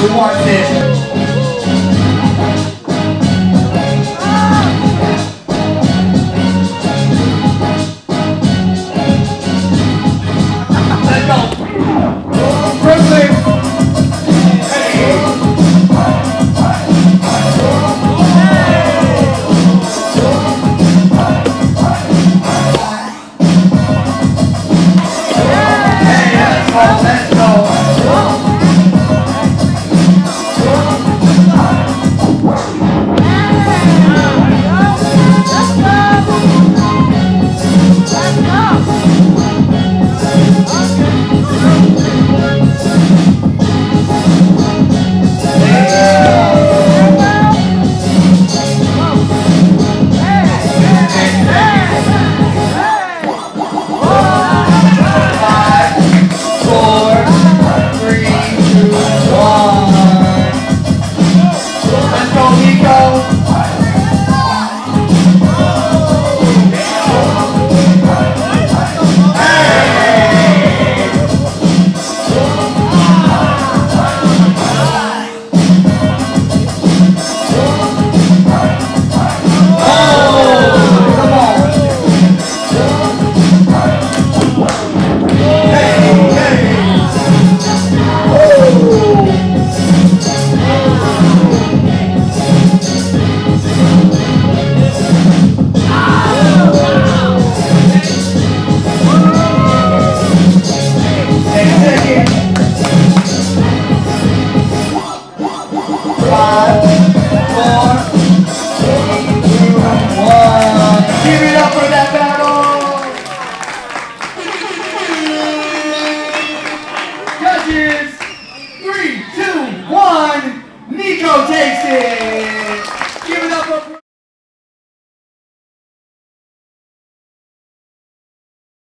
You watched it. Yay!